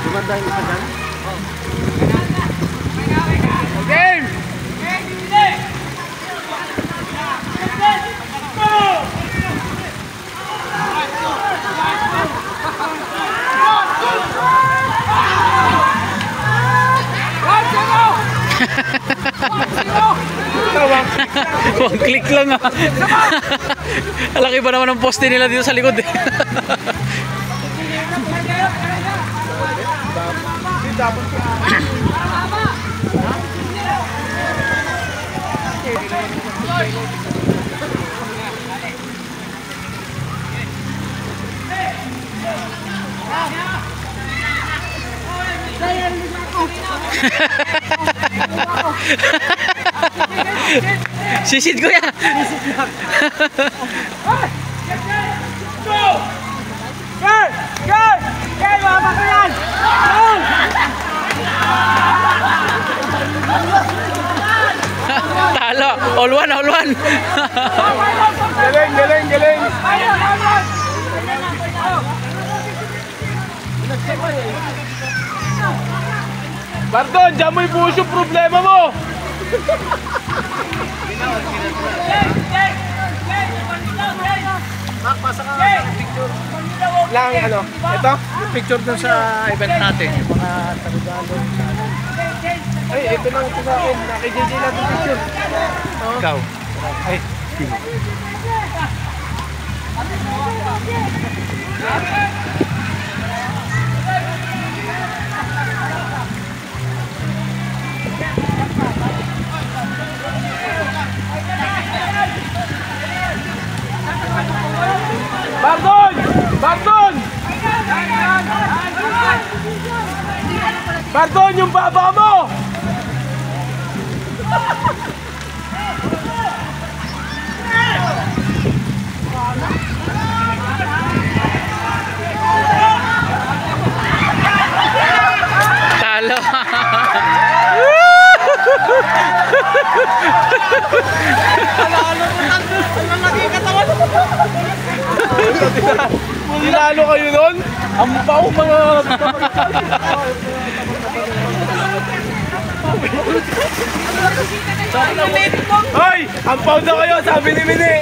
Gumanda yung isa dyan. One click lang ah. Laki ba naman ang poste nila dito sa likod eh. Sisit ko ya. Talo! All one, all one! Barton, problema mo! Lang ano, ito? Yung picture dun sa event natin. Yung mga tarigalo. Ay, ito lang ito sa akin. JJ lang yung picture. Ikaw. Ay, Bardon, yung baba mo! Talo. Tinalo kayo nun? Ang pao mga... Hoy! Ang pao na kayo, sabi ni Mini!